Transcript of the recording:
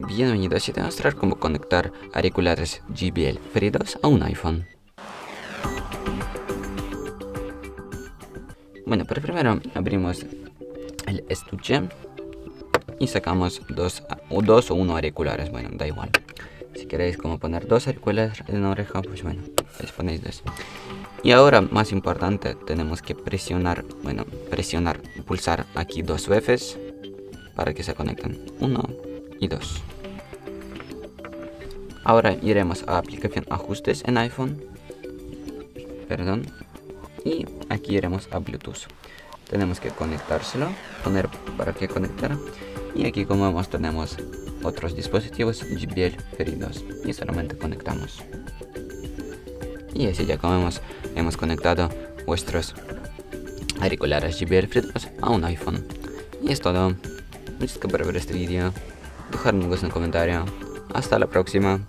Bienvenidos y te a mostrar cómo conectar auriculares JBL 2 a un iPhone. Bueno, pero primero abrimos el estuche y sacamos dos o dos o uno auriculares, bueno, da igual. Si queréis como poner dos auriculares en una oreja, pues bueno, les ponéis dos. Y ahora, más importante, tenemos que presionar, bueno, presionar, pulsar aquí dos veces para que se conecten. Uno y dos. Ahora iremos a aplicación ajustes en iPhone. Perdón. Y aquí iremos a Bluetooth. Tenemos que conectárselo, poner para que conectar. Y aquí como vemos tenemos otros dispositivos JBL feridos y solamente conectamos. Y así ya como vemos, hemos conectado vuestros auriculares JBL feridos a un iPhone. Y es todo. Muchas gracias por ver este vídeo dejarme un gusto en el comentario. Hasta la próxima.